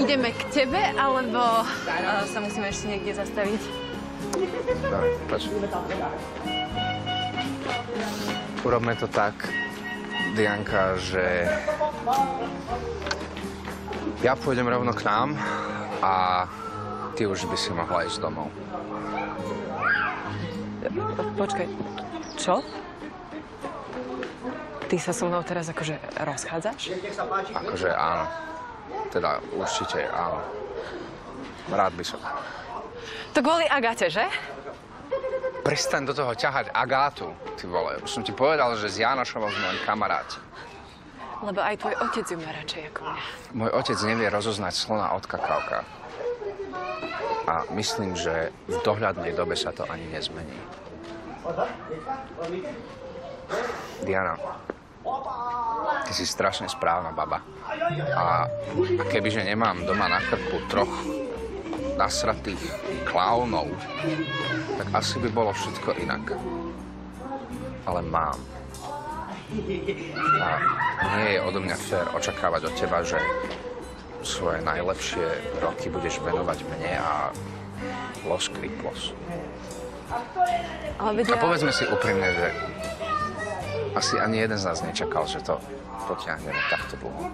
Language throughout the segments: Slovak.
Ideme k tebe, alebo uh, sa musíme ešte niekde zastaviť? Dobre. Urobme to tak, Dianka, že ja pôjdem rovno k nám a ty už by si mohla ísť domov. Počkaj, čo? Ty sa so mnou teraz akože rozchádzaš? Akože áno. Teda určite áno. Rád by som. To kvôli Agate, že? Prestaň do toho ťahať Agátu, ty vole. Už som ti povedal, že s Janošom sme len kamaráti. Lebo aj tvoj otec ju má radšej ako mňa. Môj otec nevie rozoznať slona od kakauka. A myslím, že v dohľadnej dobe sa to ani nezmení. Diana, ty si strašne správna baba. A kebyže nemám doma na krku troch nasratých klaunov, tak asi by bolo všetko inak. Ale mám. A nie je odo mňa fér očakávať od teba, že svoje najlepšie roky budeš venovať mne a los kriplos. A povedzme si úprimne, že asi ani jeden z nás nečakal, že to potiahneme takto dlho.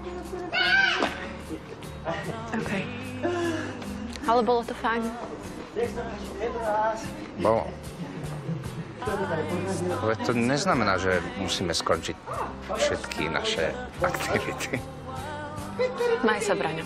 OK. Ale bolo to fajn. Bolo. Ale to neznamená, že musíme skončiť všetky naše aktivity. Maj sa, Braňo.